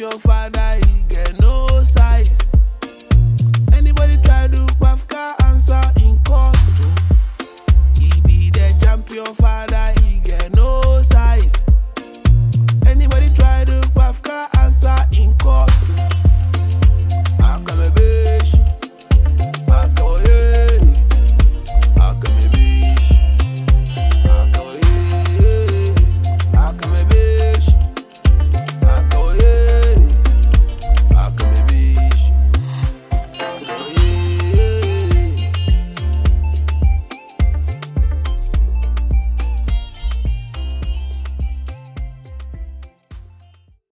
champion father, he get no size. Anybody try to Pafka answer in court. Oh. He be the champion father,